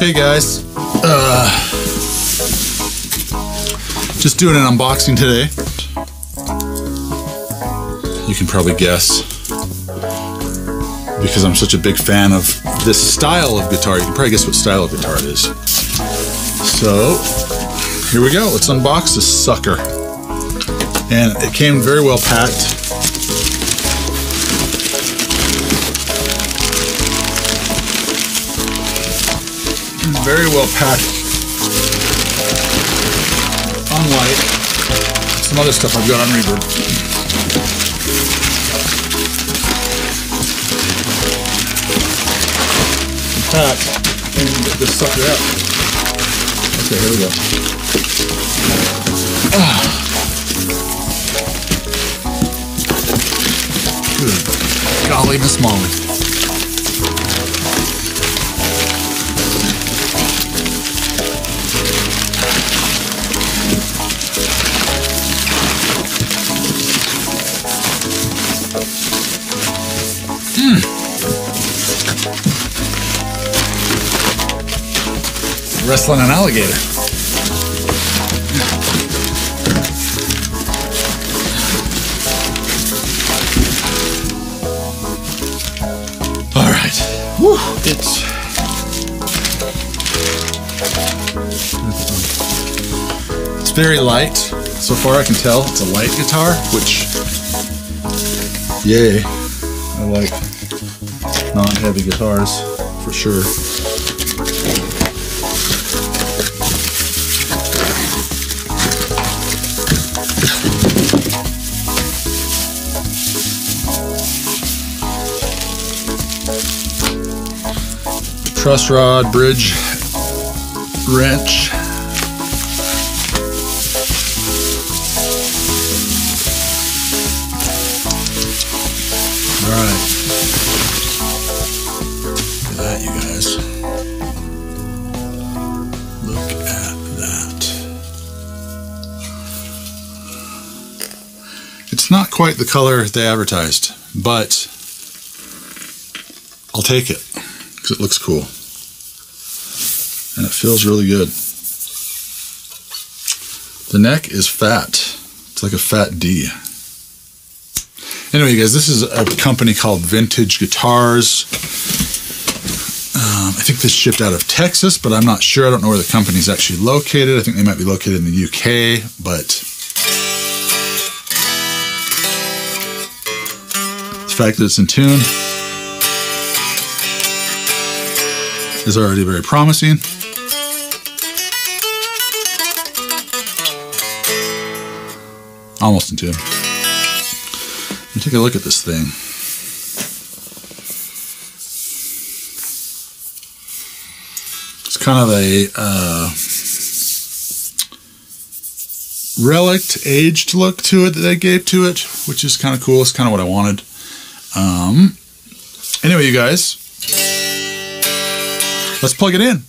Hey guys, uh, just doing an unboxing today. You can probably guess because I'm such a big fan of this style of guitar. You can probably guess what style of guitar it is. So here we go. Let's unbox this sucker. And it came very well packed. Very well packed. Unlike some other stuff I've got on Reverb. Packed and get this sucker out. Okay, here we go. Ah. Good golly, Miss Molly. Wrestling an alligator. All right. Whew, it's it's very light. So far I can tell it's a light guitar, which yay. I like non-heavy guitars for sure. Truss rod, bridge, wrench. All right. Look at that, you guys. Look at that. It's not quite the color they advertised, but I'll take it because it looks cool. And it feels really good. The neck is fat. It's like a fat D. Anyway, guys, this is a company called Vintage Guitars. Um, I think this shipped out of Texas, but I'm not sure. I don't know where the company's actually located. I think they might be located in the UK, but the fact that it's in tune is already very promising. Almost in tune. Let me take a look at this thing. It's kind of a uh, relict, aged look to it that they gave to it, which is kind of cool. It's kind of what I wanted. Um, anyway, you guys, Let's plug it in.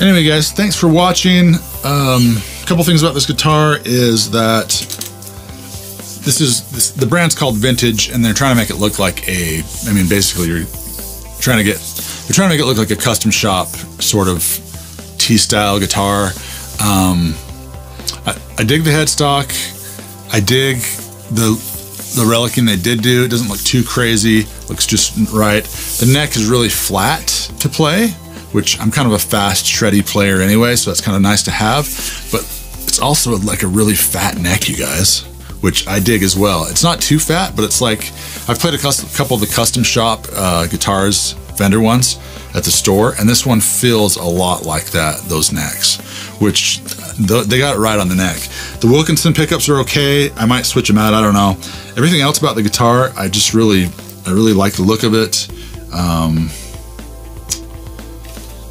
Anyway, guys, thanks for watching. Um, a couple things about this guitar is that this is this, the brand's called Vintage, and they're trying to make it look like a. I mean, basically, you're trying to get they're trying to make it look like a custom shop sort of T-style guitar. Um, I, I dig the headstock. I dig the the relicing they did do. It doesn't look too crazy. Looks just right. The neck is really flat to play, which I'm kind of a fast, shreddy player anyway, so that's kind of nice to have. But it's also like a really fat neck, you guys which I dig as well. It's not too fat, but it's like I've played a couple of the custom shop uh, guitars, Fender ones, at the store, and this one feels a lot like that. Those necks, which th they got it right on the neck. The Wilkinson pickups are okay. I might switch them out. I don't know. Everything else about the guitar, I just really, I really like the look of it. Um,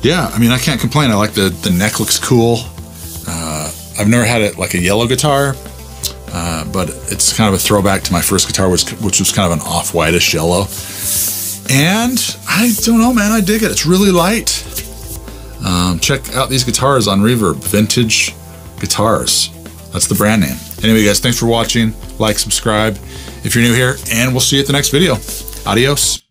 yeah, I mean, I can't complain. I like the the neck looks cool. Uh, I've never had it like a yellow guitar, uh, but it's kind of a throwback to my first guitar, which, which was kind of an off-whitish yellow. And I don't know, man, I dig it. It's really light. Um, check out these guitars on Reverb, Vintage Guitars. That's the brand name. Anyway, guys, thanks for watching. Like, subscribe if you're new here, and we'll see you at the next video. Adios.